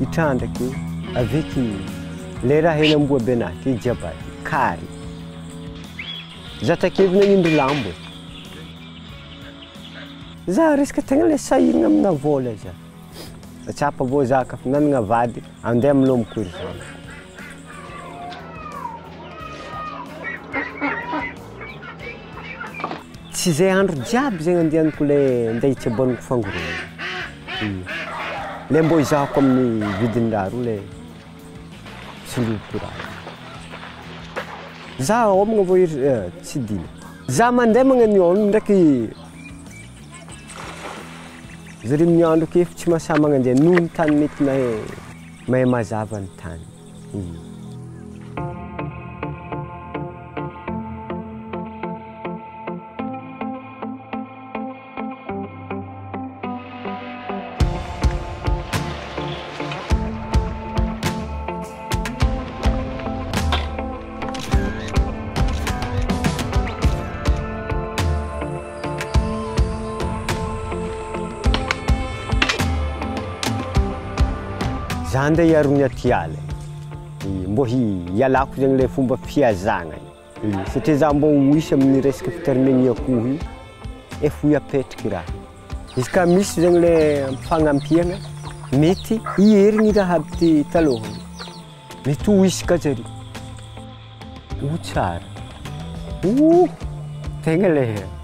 hitrandrake aveky le raha any amboa by anake jiabady kary za takevy nanindro lambo e za resaka tegna le sahirana amina vôla za atsapa vao za kafa nanana vady andeha aminomikoery zana tsy izay andro jiaby zegny andianiko la ndeha itsy aboaniko fangorona hmm. lay mbô zako amin'ny vidinraha ro la sindrovokora zah omagna va eh, tsy dina zah mandeha magnaniono ndraiky zare miniandro ko efa tsy mahasamanaja noho ny tany mety mahay mahay mazavany tany hmm. za nde hiarogny aty ala mbô hialako zegny lay fomba fiazagna satria za mbô hoisy amin'ny resaka ya akoho io efa ho apetraky raha izy ka misy zegny lay mifagnampihagna mety hiherigny raha aby ty taloha mety ho isy ka zary ho